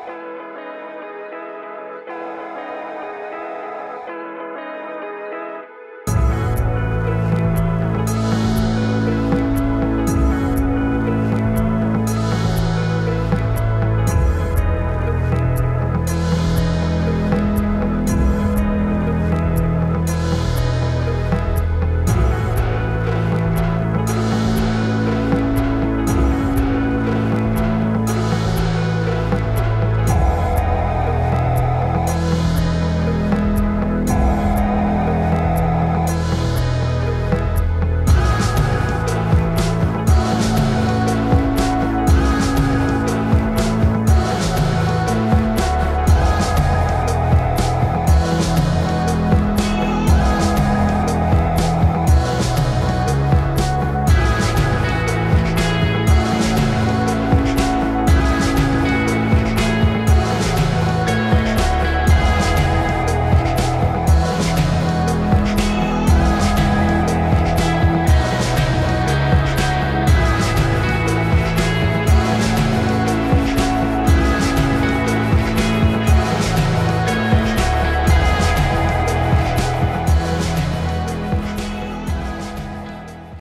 you